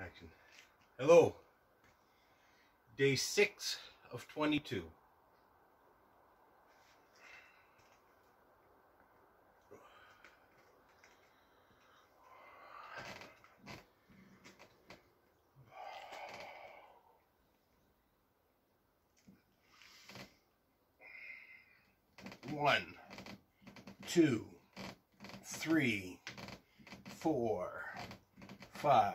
Action. Hello. Day six of 22. One, two, three, four, five,